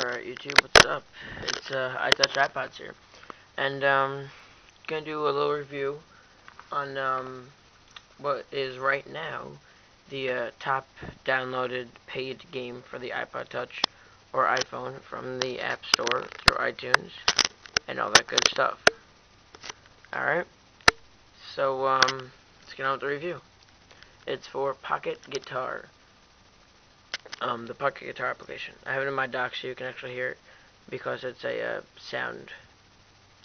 Alright YouTube, what's up? It's uh, iTouchiPodz here. And um gonna do a little review on um what is right now the uh, top downloaded paid game for the iPod Touch or iPhone from the App Store through iTunes and all that good stuff. Alright. So um let's get on with the review. It's for Pocket Guitar um, the Pocket Guitar application. I have it in my dock so you can actually hear it because it's a uh, sound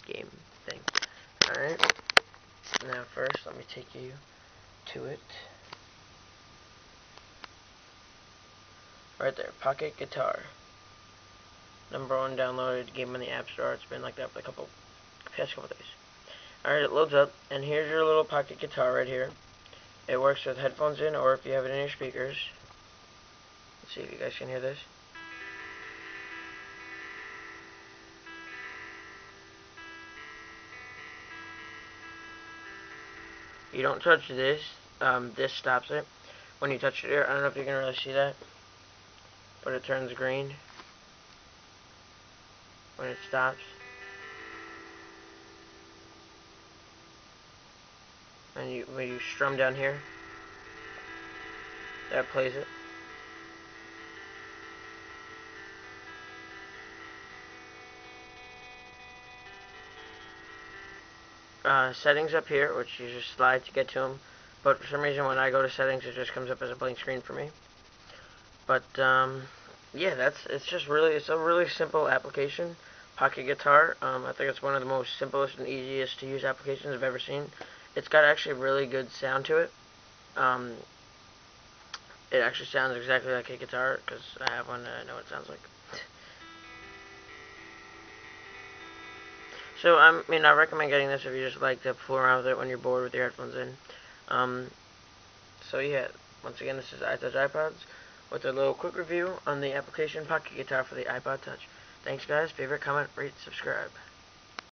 game thing. Alright. Now first, let me take you to it. Right there, Pocket Guitar. Number one downloaded game on the App Store. It's been like that for a couple, past couple days. Alright, it loads up, and here's your little Pocket Guitar right here. It works with headphones in, or if you have it in your speakers. Let's see if you guys can hear this. You don't touch this, um, this stops it. When you touch it here, I don't know if you can really see that, but it turns green when it stops. And you, when you strum down here, that plays it. Uh, settings up here, which you just slide to get to them. But for some reason, when I go to settings, it just comes up as a blank screen for me. But um, yeah, that's it's just really it's a really simple application. Pocket Guitar. Um, I think it's one of the most simplest and easiest to use applications I've ever seen. It's got actually really good sound to it. Um, it actually sounds exactly like a guitar because I have one and I know what it sounds like. So, I mean, I recommend getting this if you just like to fool around with it when you're bored with your headphones in. Um, so, yeah, once again, this is iTouchiPodz with a little quick review on the application Pocket Guitar for the iPod Touch. Thanks, guys. Favorite, comment, rate, subscribe.